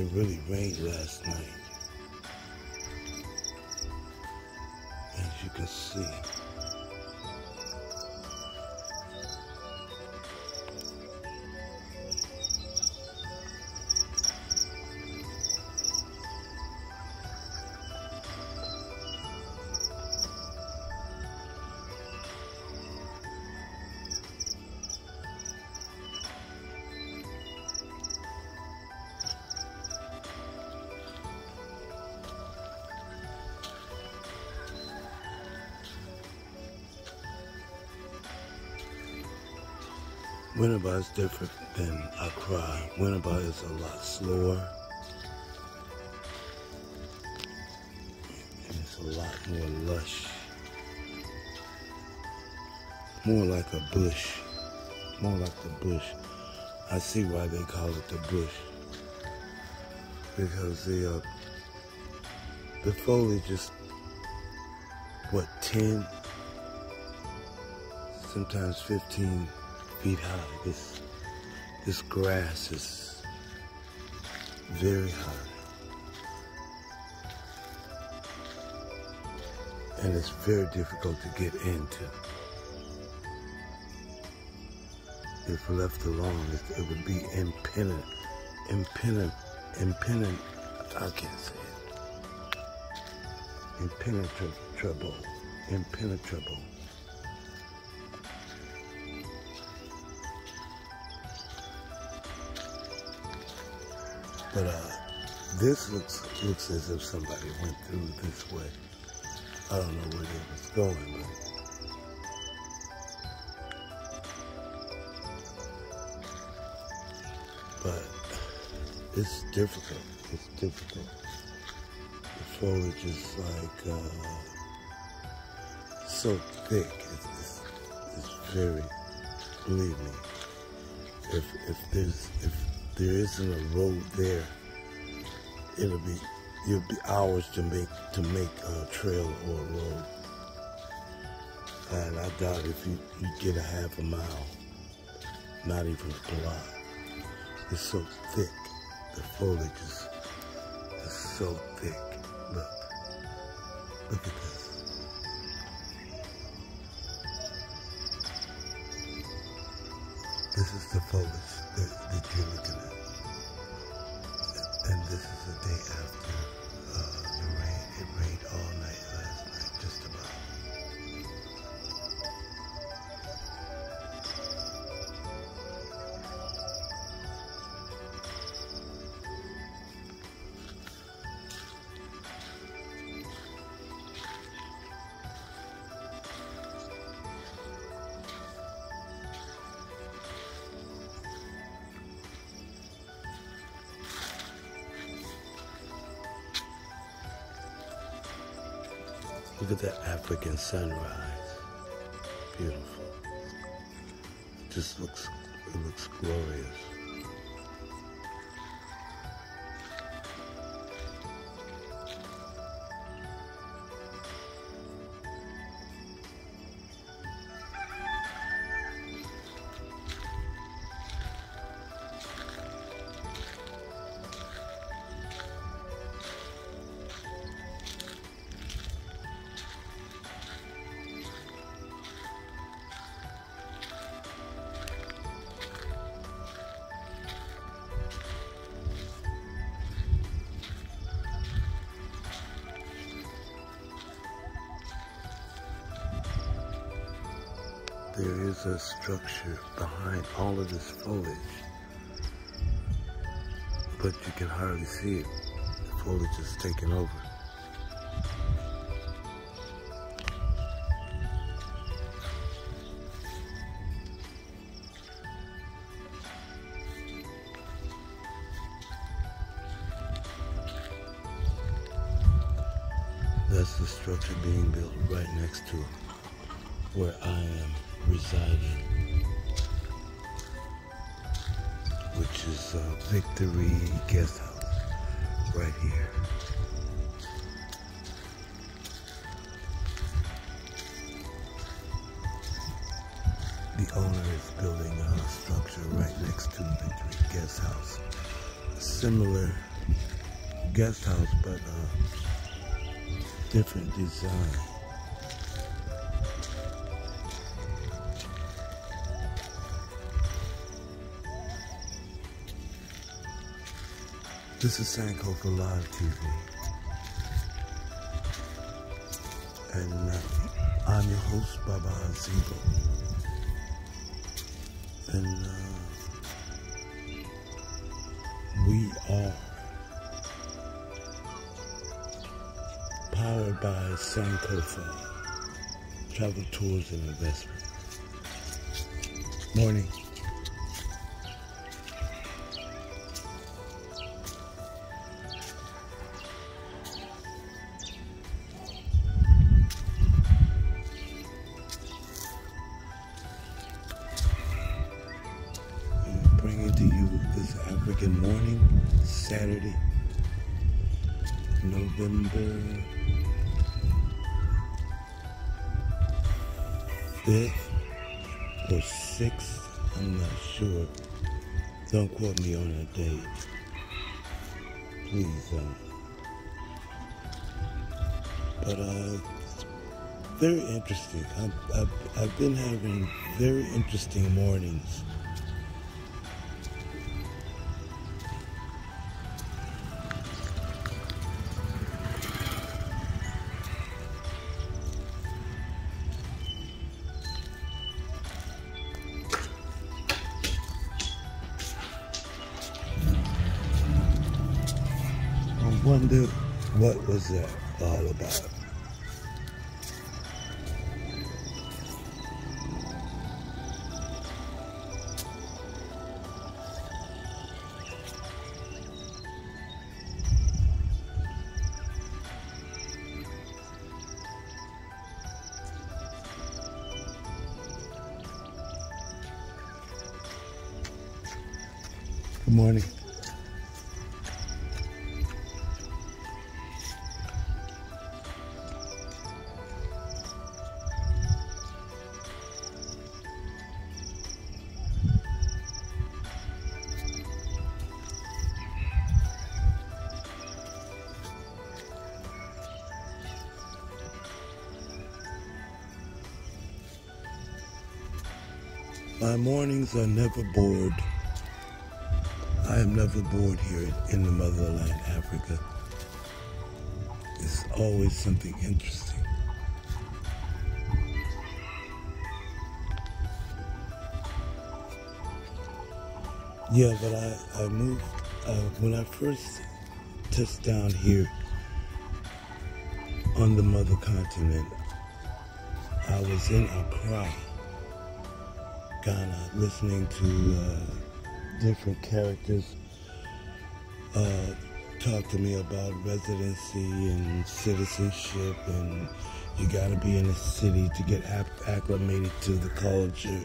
it really rained last night. Winneba is different than Accra. Winneba is a lot slower. And it's a lot more lush. More like a bush. More like the bush. I see why they call it the bush. Because the uh, the foliage is what 10 sometimes 15 feet high. This this grass is very high. And it's very difficult to get into. If left alone, it, it would be impenetrable. Impenetrable. Impenetrable. I can't say it. Impenetrable. Impenetrable. But uh, this looks looks as if somebody went through this way. I don't know where they was going, but but it's difficult. It's difficult. The foliage is like uh, so thick. It's, it's, very. Believe me, if if there's if there isn't a road there, it'll be it'll be hours to make to make a trail or a road. And I doubt if you, you get a half a mile, not even a block. It's so thick. The foliage is, is so thick. Look. Look at this. This is the foliage that, that you're looking at. And this is the day after uh, the rain. It rained all night Look at that African sunrise. Beautiful. It Just looks it looks glorious. Is a structure behind all of this foliage, but you can hardly see it. The foliage is taking over. That's the structure being built right next to where I am residing, which is uh, Victory Guest House right here. The owner is building a structure right next to Victory Guest House, similar guest house, but uh, different design. This is Sankofa Live TV. And uh, I'm your host, Baba Azibo. And uh, we are powered by Sankofa Travel Tours and Investment. Morning. Saturday, November 5th or 6th, I'm not sure. Don't quote me on that date. Please. But uh, very interesting. I've, I've, I've been having very interesting mornings. Wonder what was that all about. Good morning. My mornings are never bored. I am never bored here in the motherland, Africa. It's always something interesting. Yeah, but I, I moved, uh, when I first touched down here on the mother continent, I was in Accra, Ghana, listening to uh, different characters uh, talk to me about residency and citizenship, and you got to be in a city to get acclimated to the culture.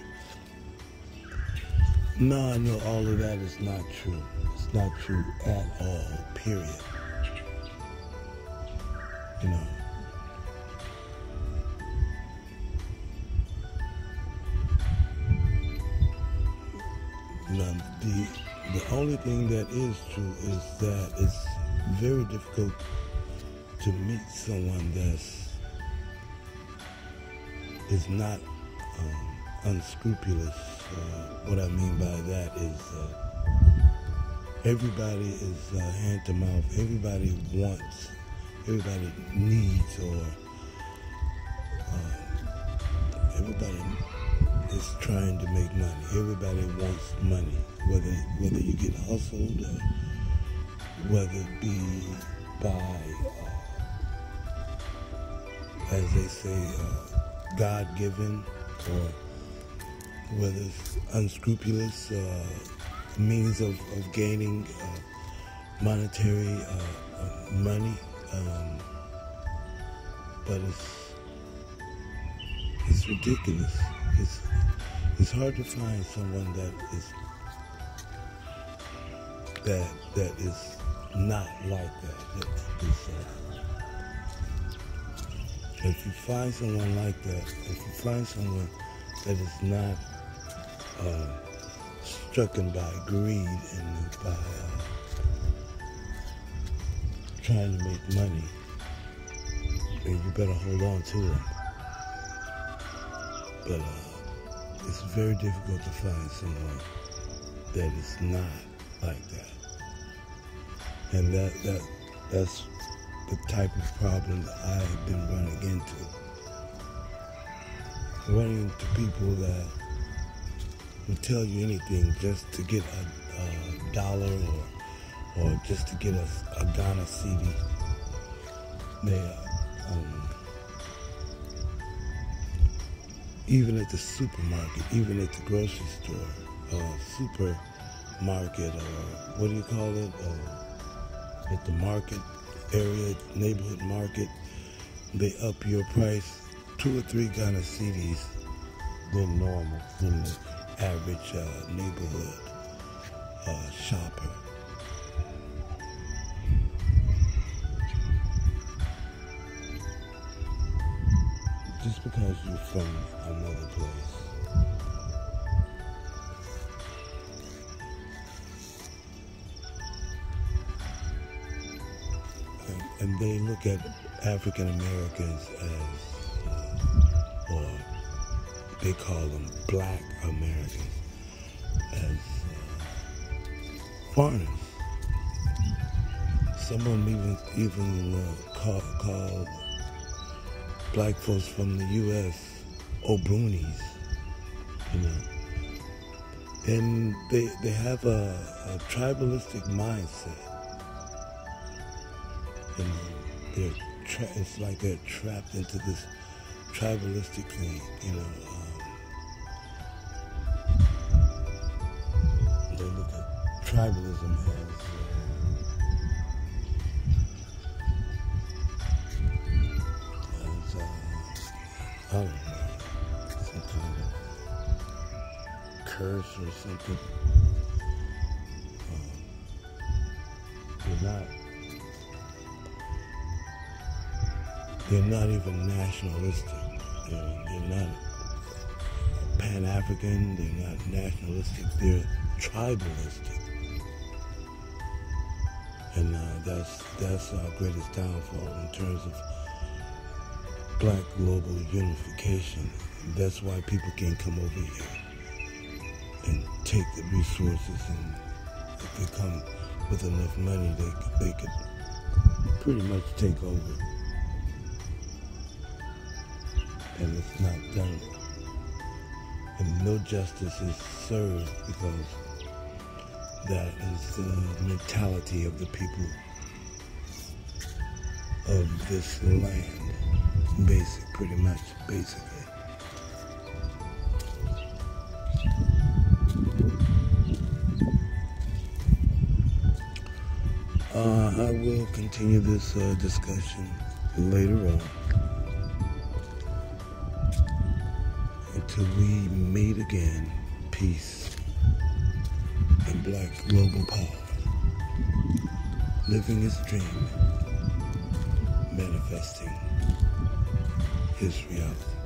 No, I know all of that is not true. It's not true at all, period. You know. Thing that is true is that it's very difficult to meet someone that's is not um, unscrupulous. Uh, what I mean by that is uh, everybody is uh, hand to mouth. Everybody wants. Everybody needs or uh, everybody is trying to make money. Everybody wants money, whether whether you get hustled or whether it be by, uh, as they say, uh, God given, or whether it's unscrupulous uh, means of, of gaining uh, monetary uh, uh, money. Um, but it's it's ridiculous. It's it's hard to find someone that is that that is not like that. That is, uh, if you find someone like that, if you find someone that is not uh, stricken by greed and by uh, trying to make money, and you better hold on to them. But uh, it's very difficult to find someone that is not like that. And that, that that's the type of problem that I have been running into. Running into people that will tell you anything just to get a, a dollar or or just to get a, a Ghana cedi. They, uh, um, even at the supermarket, even at the grocery store, uh, supermarket, or what do you call it? Uh, at the market area, neighborhood market, they up your price two or three Ghana cedis than normal, than the average uh, neighborhood uh, shopper. Just because you're from another place. And, they look at African Americans as, uh, or they call them black Americans, as uh, foreigners. Someone even even uh, call, black folks from the U.S. Obrunis, you know. And they, they have a, a tribalistic mindset. You know, they're tra- it's like they're trapped into this tribalistic thing, you know. Um, they look at tribalism as I some kind of curse or something. Um, they're not. They're not even nationalistic. They're, they're not Pan African. They're not nationalistic. They're tribalistic, and uh, that's that's our greatest downfall in terms of black global unification. That's why people can come over here and take the resources and if they come with enough money, they, they could pretty much take over. And it's not done. And no justice is served because that is the mentality of the people of this land. Basic, pretty much, basically. Uh, I will continue this uh, discussion later on until we meet again. Peace and black global power. Living his dream, manifesting his reality.